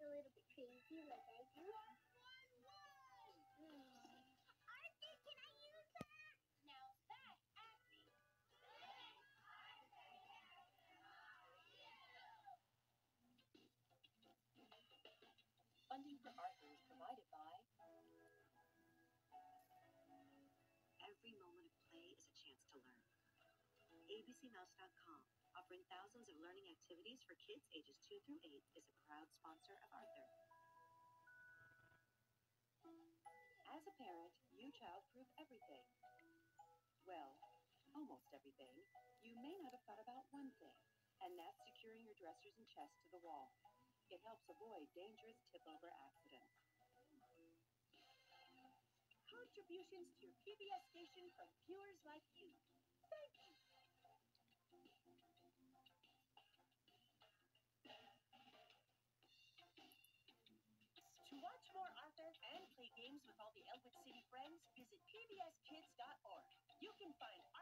a little bit crazy like I do. One, one, one. Arthur, can I use that? Now that's acting. Funding for Arthur is provided by Every moment of play is a chance to learn. ABCMouse.com, offering thousands of learning activities for kids ages 2 through 8, is a proud sponsor of Arthur. As a parent, you childproof everything. Well, almost everything. You may not have thought about one thing, and that's securing your dressers and chest to the wall. It helps avoid dangerous tip-over accidents. Contributions to your PBS station from viewers like you.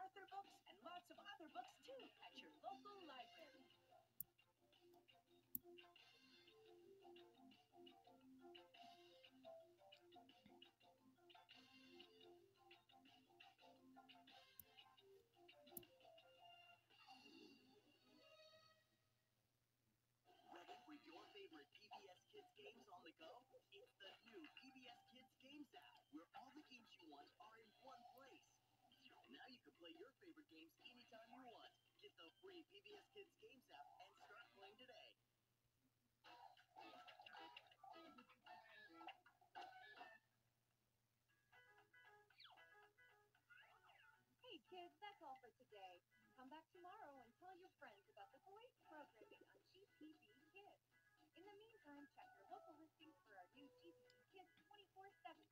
Books and lots of other books too at your local library. Ready for your favorite PBS Kids games on the go? It's the you can play your favorite games anytime you want. Get the free PBS Kids Games app and start playing today. Hey kids, that's all for today. Come back tomorrow and tell your friends about the great programming on GPB Kids. In the meantime, check your local listings for our new GPB Kids 24-7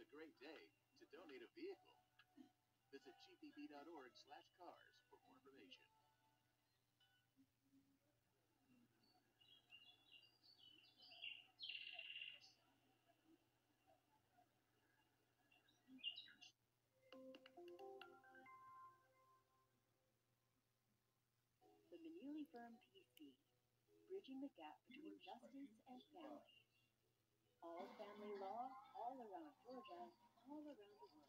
It's a great day to donate a vehicle. Visit gpb.org slash cars for more information. The Manely Firm PC, bridging the gap between justice and family. All family law, all around Georgia, all around the world.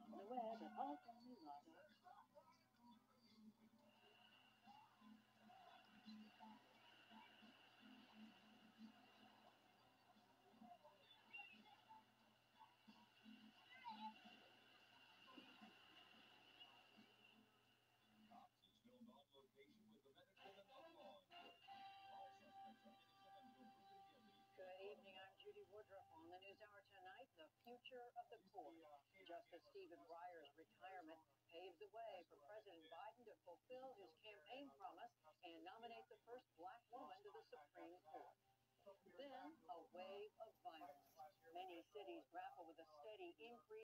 On the web at allfamilylaw.com. Justice Stephen Breyer's retirement paves the way for President Biden to fulfill his campaign promise and nominate the first black woman to the Supreme Court. Then, a wave of violence. Many cities grapple with a steady increase.